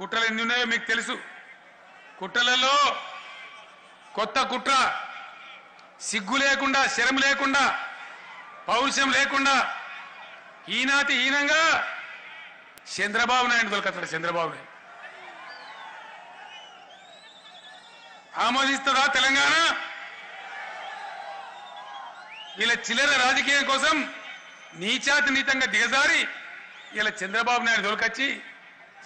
కుట్రలు ఎన్ని ఉన్నాయో మీకు తెలుసు. కుట్రలలో కొత్త కుట్ర సిగ్గు లేకుండా శరం లేకుండా పౌరుషం లేకుండా ఈనాతి హీనంగా చంద్రబాబు నాయుడు దొరకతాడు చంద్రబాబు నాయుడు ఆమోదిస్తుందా తెలంగాణ? వీళ్ళ చిల్లర రాజకీయం కోసం నీచాతి నీతంగా దిగజారి ఇలా చంద్రబాబు నాయుడు దొరకచ్చి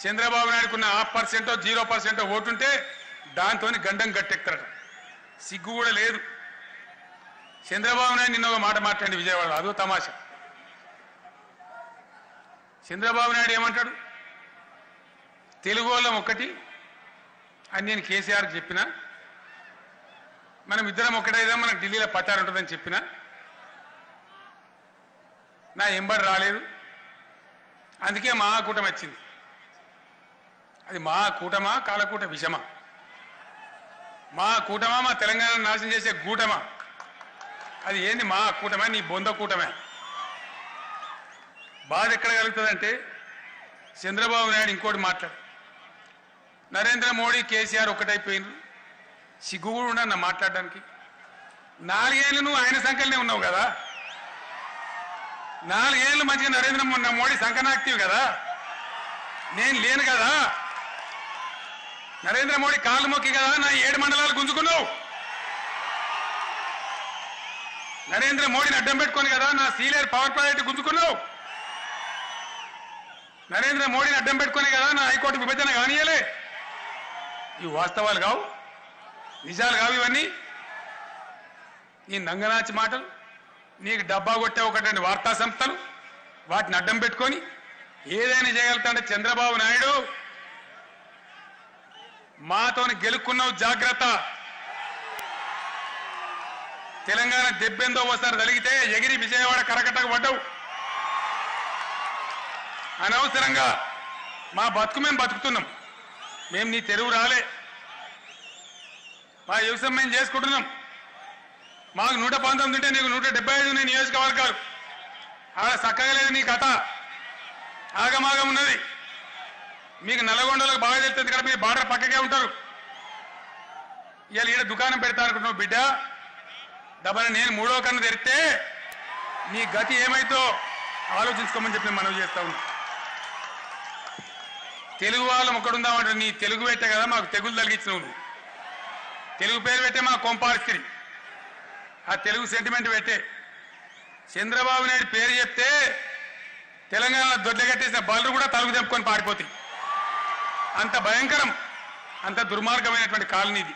చంద్రబాబు నాయుడుకున్న హాఫ్ పర్సెంటో జీరో పర్సెంటో ఓటుంటే దాంతో గండం గట్టెక్తాడు సిగ్గు కూడా లేదు. చంద్రబాబు నాయుడు నిన్న ఒక మాట మాట్లాడి విజయవాడ అదో తమాషా. చంద్రబాబు నాయుడు ఏమంటాడు? తెలుగు వాళ్ళం ఒకటి అని నేను కేసీఆర్కి చెప్పిన. మనం ఇద్దరం ఒకటైదా మనకు ఢిల్లీలో పచారు ఉంటుందని చెప్పిన. నా ఎంబడి రాలేదు. అందుకే మహాకూటమి వచ్చింది. అది మా కూటమా కాలకూట విషమా? మా కూటమా మా తెలంగాణ నాశనం చేసే కూటమా అది ఏంది మా కూటమే నీ బొంద కూటమే? బాధ ఎక్కడ కలుగుతుందంటే చంద్రబాబు నాయుడు ఇంకోటి మాట్లాడు. నరేంద్ర మోడీ కేసీఆర్ ఒకటైపోయిండ్రు సిగ్గు కూడా ఉన్నా మాట్లాడడానికి. నాలుగేళ్ళు నువ్వు ఆయన సంఖ్యలోనే ఉన్నావు కదా? నాలుగేళ్ళు మంచిగా నరేంద్ర మో- నా మోడీ సంకనాక్తివి కదా? నేను లేను కదా? నరేంద్ర మోడీ కాలు మొక్కి కదా నా ఏడు మండలాలు గుంజుకున్నావు. నరేంద్ర మోడీని అడ్డం పెట్టుకొని కదా నా సీలేరు పవర్ ప్రాజెక్ట్ గుంజుకున్నావు. నరేంద్ర మోడీని అడ్డం పెట్టుకునే కదా నా హైకోర్టు విభజన కానియలే. ఇవి వాస్తవాలు కావు. నిజాలు కావు ఇవన్నీ. నీ నంగనాచి మాటలు నీకు డబ్బా కొట్టే ఒకటండి వార్తా సంస్థలు వాటిని అడ్డం పెట్టుకొని ఏదైనా చేయగలుగుతాడే చంద్రబాబు నాయుడు మాతోని గెలుక్కున్నావు జాగ్రత్త. తెలంగాణ దెబ్బెందో ఒకసారి తలిగితే ఎగిరి విజయవాడ కరకట్టకు పడ్డావు. అనవసరంగా మా బతుకు మేము బతుకుతున్నాం. మేము నీ తెరువు రాలే. మా వ్యవసాయం మేము చేసుకుంటున్నాం. మాకు నూట పంతొమ్మిది ఉంటే నీకు నూట డెబ్బై ఐదు ఉన్నాయి నియోజకవర్గాలు. ఆడ చక్కగా లేదు నీ కథ. ఆగమాగం ఉన్నది. మీకు నల్లగొండలో బాగా తెలుస్తుంది కదా మీ బార్డర్ పక్కకే ఉంటారు. ఇవాళ ఈడ దుకాణం పెడతా అనుకుంటున్నావు బిడ్డ. డబ్బని నేను మూడో కన్ను తెరిస్తే నీ గతి ఏమైతో ఆలోచించుకోమని చెప్పి మనం చేస్తా ఉన్నాం. తెలుగు వాళ్ళం ఒక్కడుందామంటే నీ తెలుగు పెట్టే కదా మాకు తెగులు తలిగించినవు నువ్వు. తెలుగు పేరు పెట్టే మా కొంపారిస్త్రి ఆ తెలుగు సెంటిమెంట్ పెట్టే. చంద్రబాబు నాయుడు పేరు చెప్తే తెలంగాణలో దొడ్లు కట్టేసిన బళ్ళు కూడా తలుగు తెంపుకొని పారిపోతాయి. అంత భయంకరం అంత దుర్మార్గమైనటువంటి కాలనీ ఇది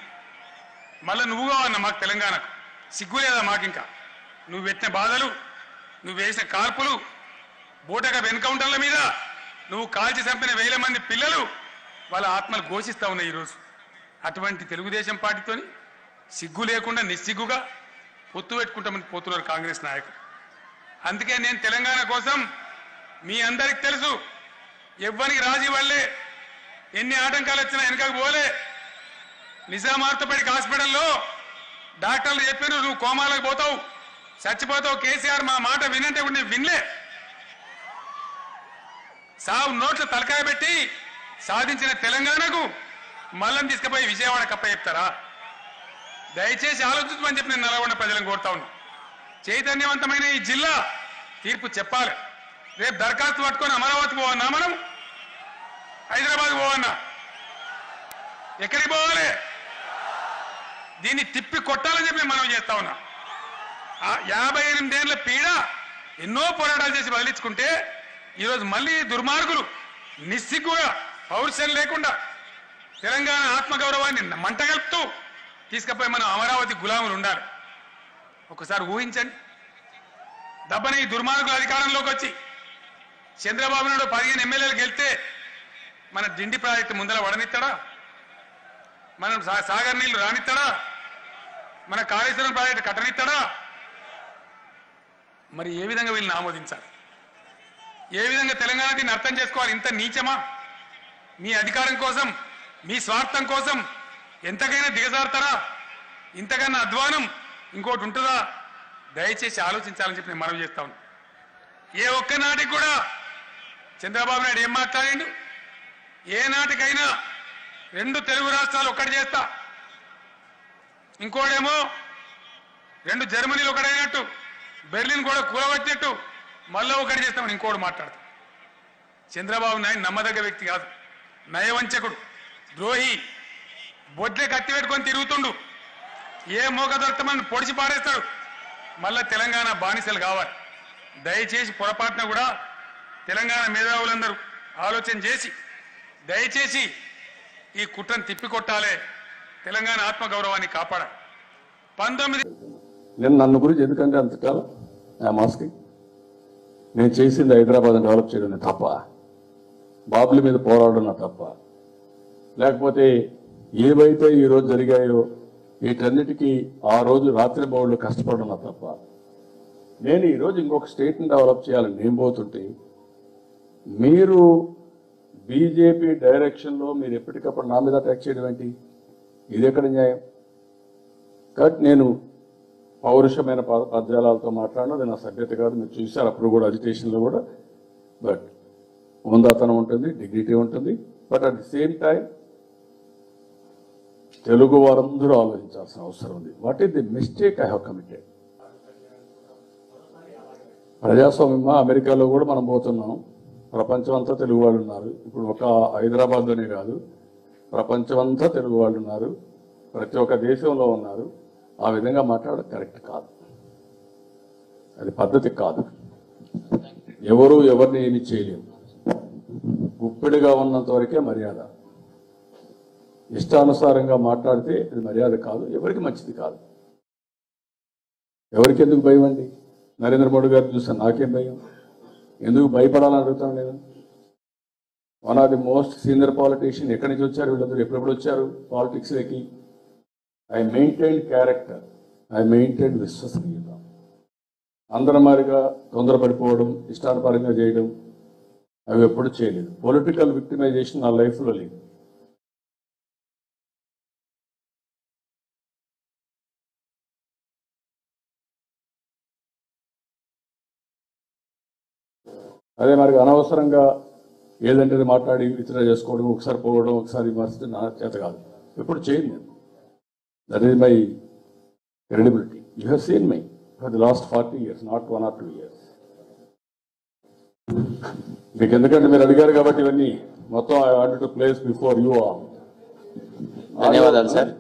మళ్ళీ నువ్వు కావన్నా మాకు తెలంగాణకు. సిగ్గు లేదా మాకింకా? నువ్వు పెట్టిన బాధలు నువ్వు వేసిన కాల్పులు బూటక ఎన్కౌంటర్ల మీద నువ్వు కాల్చి చంపిన వేల మంది పిల్లలు వాళ్ళ ఆత్మలు ఘోషిస్తూ ఉన్నాయి ఈరోజు. అటువంటి తెలుగుదేశం పార్టీతోని సిగ్గు లేకుండా నిస్సిగ్గుగా పొత్తు పెట్టుకుంటామని పోతున్నారు కాంగ్రెస్ నాయకులు. అందుకే నేను తెలంగాణ కోసం మీ అందరికి తెలుసు ఎవ్వరికి రాజీ వల్లే ఎన్ని ఆటంకాలు వచ్చినా వెనకకు పోలే. నిజామార్తపేట హాస్పిటల్లో డాక్టర్లు చెప్పారు నువ్వు కోమాలకు పోతావు చచ్చిపోతావు కేసీఆర్ మా మాట వినంటే కూడా నేను వినలే. సావు నోట్లు తలకాయ పెట్టి సాధించిన తెలంగాణకు మల్లం తీసుకుపోయి విజయవాడ కప్ప చెప్తారా? దయచేసి ఆలోచించమని చెప్పి నేను నల్గొండ ప్రజలను కోరుతా ఉన్నా. చైతన్యవంతమైన ఈ జిల్లా తీర్పు చెప్పాలి. రేపు దరఖాస్తు పట్టుకొని అమరావతి పోవన్నా మనం? హైదరాబాద్ పోవన్నా. ఎక్కడికి పోవాలి? దీన్ని తిప్పి కొట్టాలని చెప్పి మనం చేస్తా ఉన్నా. ఆ యాభై ఎనిమిదేళ్ళ పీడ ఎన్నో పోరాటాలు చేసి బదిలించుకుంటే ఈరోజు మళ్ళీ దుర్మార్గులు నిస్సిగ్గుగా పౌరుషం లేకుండా తెలంగాణ ఆత్మగౌరవాన్ని మంటగలుపుతూ తీసుకుపోయి మనం అమరావతి గులాములు ఉండాలి. ఒకసారి ఊహించండి. దబ్బని ఈ అధికారంలోకి వచ్చి చంద్రబాబు నాయుడు పదిహేను ఎమ్మెల్యేలు గెలితే మన దిండి ప్రాజెక్టు ముందర వడనిస్తాడా మనం సాగర్ నీళ్ళు రానిస్తాడా మన కాళేశ్వరం ప్రాజెక్టు కట్టనిస్తాడా మరి ఏ విధంగా వీళ్ళని ఆమోదించాలి? ఏ విధంగా తెలంగాణ దీన్ని అర్థం చేసుకోవాలి? ఇంత నీచమా? మీ అధికారం కోసం మీ స్వార్థం కోసం ఎంతకైనా దిగజారుతారా? ఇంతకన్నా అధ్వానం ఇంకోటి ఉంటుందా? దయచేసి ఆలోచించాలని చెప్పి నేను మనవి చేస్తా ఏ ఒక్కనాటికి కూడా చంద్రబాబు నాయుడు ఏం మాట్లాడిండు? ఏనాటికైనా రెండు తెలుగు రాష్ట్రాలు ఒక్కటి చేస్తా. ఇంకోడేమో రెండు జర్మనీలు ఒకటైనట్టు బెర్లిన్ కూడా కూలగొట్టినట్టు మళ్ళీ ఒకటి చేస్తామని ఇంకోటి మాట్లాడతాం చంద్రబాబు నాయుడు నమ్మదగ్గ వ్యక్తి కాదు. నయవంచకుడు ద్రోహి బొడ్లే కత్తి పెట్టుకొని తిరుగుతుండు. ఏ మోగ దొరకమని పొడిచి పారేస్తాడు. మళ్ళా తెలంగాణ బానిసలు కావాలి. దయచేసి పొరపాటున కూడా తెలంగాణ మేధావులందరూ ఆలోచన చేసి దయచేసి ఈ కుట్రను తిప్పికొట్టాలే. తెలంగాణ ఆత్మగౌరవాన్ని కాపాడాలి. పంతొమ్మిది నేను నన్ను గురించి ఎందుకంటే అంతకాలం ఆ ఆస్కింగ్ నేను చేసింది హైదరాబాద్ డెవలప్ చేయడం తప్ప బాబుల మీద పోరాడడం తప్ప. లేకపోతే ఏవైతే ఈరోజు జరిగాయో వీటన్నిటికీ ఆ రోజు రాత్రి బౌళ్ళు కష్టపడడం తప్ప. నేను ఈరోజు ఇంకొక స్టేట్ని డెవలప్ చేయాలని నేను పోతుంటే మీరు బీజేపీ డైరెక్షన్లో మీరు ఎప్పటికప్పుడు నా మీద అటాక్ చేయడం ఏంటి? ఇది ఎక్కడ న్యాయం? కాబట్టి నేను పౌరుషమైన పద- పద్యాలతో మాట్లాడినా నా సభ్యత కాదు మీరు చూశారు అప్పుడు కూడా అజిటేషన్లో కూడా. బట్ ఉందాతనం ఉంటుంది డిగ్నిటీ ఉంటుంది. But at the same time Telugu వారందరూ ఆలోచించాల్సిన అవసరం ఉంది. What is the mistake I have committed ప్రజాస్వామ్యమా? అమెరికాలో కూడా మనం పోతున్నాం. ప్రపంచం అంతా తెలుగు వాళ్ళు ఉన్నారు. ఇప్పుడు ఒక హైదరాబాద్లోనే కాదు ప్రపంచం అంతా తెలుగు వాళ్ళు ఉన్నారు. ప్రతి ఒక్క దేశంలో ఉన్నారు. ఆ విధంగా మాట్లాడడం కరెక్ట్ కాదు. అది పద్ధతి కాదు. ఎవరు ఎవరిని ఏమి చేయలేము గుప్పిడిగా ఉన్నంత వరకే మర్యాద. ఇష్టానుసారంగా మాట్లాడితే అది మర్యాద కాదు ఎవరికి మంచిది కాదు. ఎవరికి ఎందుకు భయం అండి? నరేంద్ర మోడీ గారు చూసాను నాకేం భయం? ఎందుకు భయపడాలని అడుగుతాను నేను one of the most senior politician ఎక్కడి నుంచి వచ్చారు? వీళ్ళందరూ ఎప్పుడెప్పుడు వచ్చారు? పాలిటిక్స్లోకి I maintain character I maintain విశ్వసనీయత. అందరి మారిగా తొందరపడిపోవడం ఇష్టానుపరంగా చేయడం అవి ఎప్పుడు చేయలేదు. పొలిటికల్ విక్టిమైజేషన్ నా లైఫ్లో లేదు. అదే మరి అనవసరంగా ఏదంటే మాట్లాడి విత్డ్రా చేసుకోవడం ఒకసారి పోవడం ఒకసారి విమర్శించడం నా చేత కాదు. ఎప్పుడు చేయను నేను. That is my credibility you have seen my for the last forty years not one or two years మీకు ఎందుకంటే మీరు అడిగారు కాబట్టి ఇవన్నీ మొత్తం I want to place before you all ధన్యవాదాలు సార్